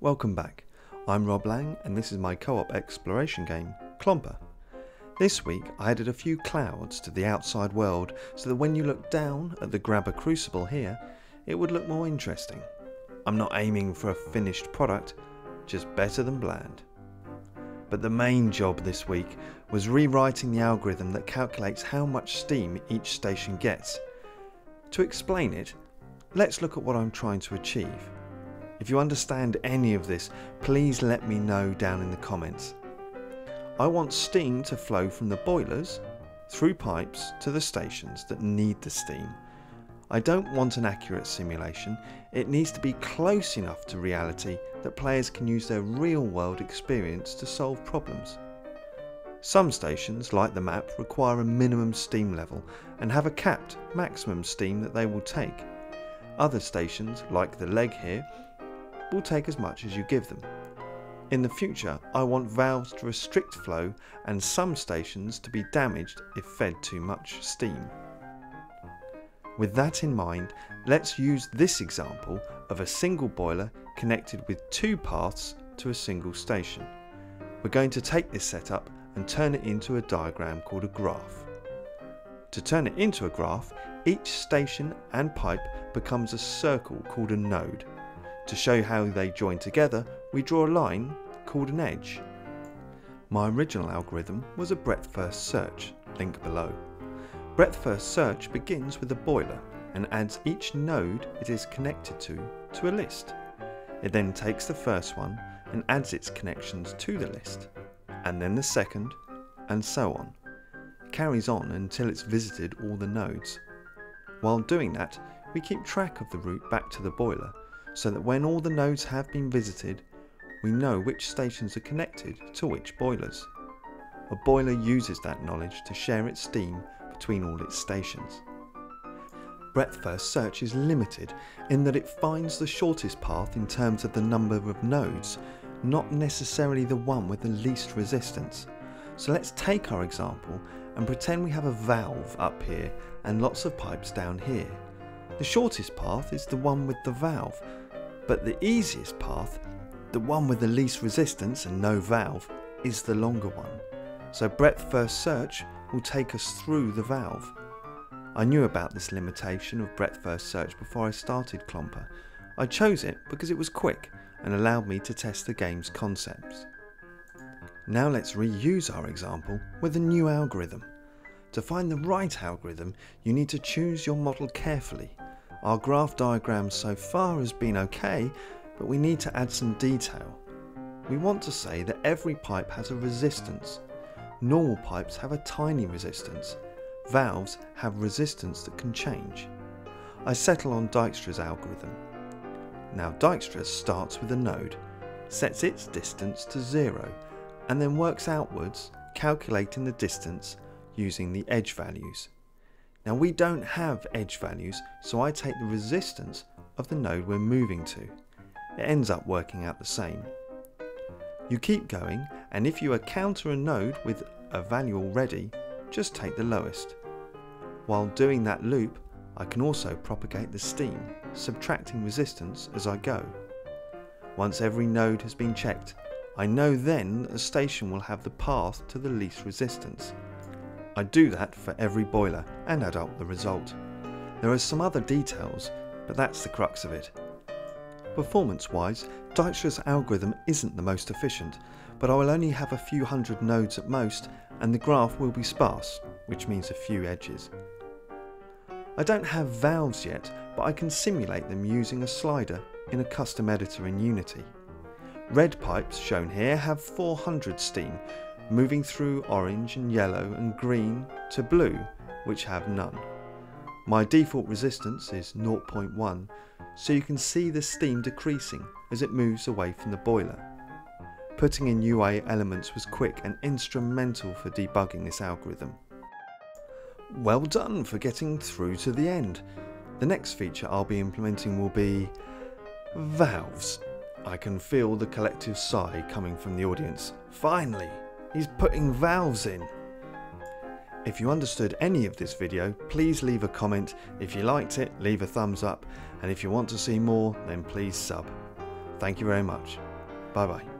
Welcome back. I'm Rob Lang and this is my co-op exploration game, Clomper. This week I added a few clouds to the outside world so that when you look down at the grabber crucible here, it would look more interesting. I'm not aiming for a finished product, just better than bland. But the main job this week was rewriting the algorithm that calculates how much steam each station gets. To explain it, let's look at what I'm trying to achieve. If you understand any of this, please let me know down in the comments. I want steam to flow from the boilers through pipes to the stations that need the steam. I don't want an accurate simulation, it needs to be close enough to reality that players can use their real world experience to solve problems. Some stations, like the map, require a minimum steam level and have a capped maximum steam that they will take. Other stations, like the leg here, will take as much as you give them. In the future, I want valves to restrict flow and some stations to be damaged if fed too much steam. With that in mind, let's use this example of a single boiler connected with two paths to a single station. We're going to take this setup and turn it into a diagram called a graph. To turn it into a graph, each station and pipe becomes a circle called a node. To show how they join together, we draw a line called an edge. My original algorithm was a breadth first search, link below. Breadth first search begins with a boiler and adds each node it is connected to to a list. It then takes the first one and adds its connections to the list, and then the second, and so on. It carries on until it's visited all the nodes. While doing that, we keep track of the route back to the boiler so that when all the nodes have been visited, we know which stations are connected to which boilers. A boiler uses that knowledge to share its steam between all its stations. Breadth first search is limited in that it finds the shortest path in terms of the number of nodes, not necessarily the one with the least resistance. So let's take our example and pretend we have a valve up here and lots of pipes down here. The shortest path is the one with the valve, but the easiest path, the one with the least resistance and no valve, is the longer one. So breadth first search will take us through the valve. I knew about this limitation of breadth first search before I started Clomper. I chose it because it was quick and allowed me to test the game's concepts. Now let's reuse our example with a new algorithm. To find the right algorithm, you need to choose your model carefully our graph diagram so far has been okay, but we need to add some detail. We want to say that every pipe has a resistance. Normal pipes have a tiny resistance. Valves have resistance that can change. I settle on Dijkstra's algorithm. Now Dijkstra starts with a node, sets its distance to zero, and then works outwards, calculating the distance using the edge values. Now we don't have edge values, so I take the resistance of the node we're moving to. It ends up working out the same. You keep going, and if you encounter a node with a value already, just take the lowest. While doing that loop, I can also propagate the steam, subtracting resistance as I go. Once every node has been checked, I know then that the station will have the path to the least resistance, I do that for every boiler and add up the result. There are some other details, but that's the crux of it. Performance wise, Dijkstra's algorithm isn't the most efficient, but I will only have a few hundred nodes at most, and the graph will be sparse, which means a few edges. I don't have valves yet, but I can simulate them using a slider in a custom editor in Unity. Red pipes, shown here, have 400 steam, moving through orange and yellow and green to blue, which have none. My default resistance is 0.1, so you can see the steam decreasing as it moves away from the boiler. Putting in UI elements was quick and instrumental for debugging this algorithm. Well done for getting through to the end. The next feature I'll be implementing will be valves. I can feel the collective sigh coming from the audience. Finally! He's putting valves in. If you understood any of this video, please leave a comment. If you liked it, leave a thumbs up. And if you want to see more, then please sub. Thank you very much. Bye bye.